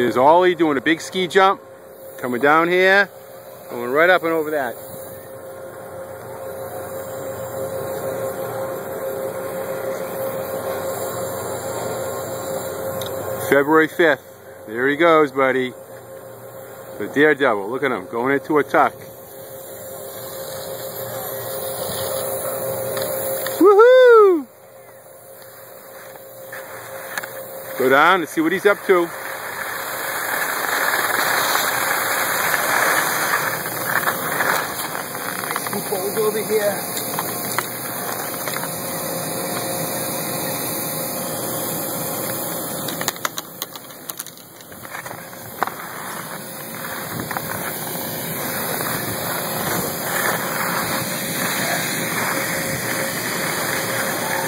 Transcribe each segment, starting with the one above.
Here's Ollie doing a big ski jump. Coming down here. Going right up and over that. February 5th. There he goes, buddy. The daredevil. Look at him going into a tuck. Woohoo! Go down and see what he's up to. He over here.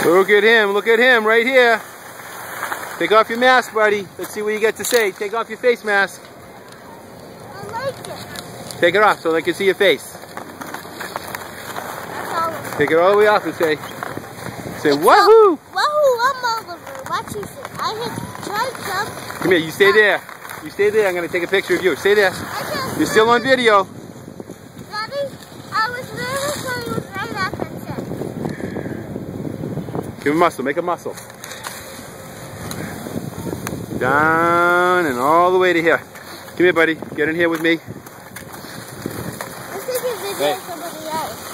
Look at him, look at him right here. Take off your mask, buddy. Let's see what you get to say. Take off your face mask. I like it. Take it off so they can see your face. Take it all the way off and say, say, wahoo! Wahoo, I'm Oliver. Watch you say. I hit try jump. Come here, you stay there. You stay there. I'm going to take a picture of you. Stay there. You're still on video. Daddy, I was there so he was right. Give a muscle. Make a muscle. Down and all the way to here. Come here, buddy. Get in here with me. This is a video of somebody else.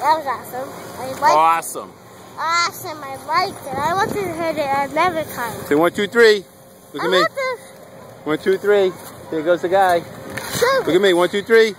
That was awesome. I liked Awesome. Awesome, I liked it. I want to hit it another time. Say one, two, three. Look I at me. One, two, three. There goes the guy. Look at me. One, two, three.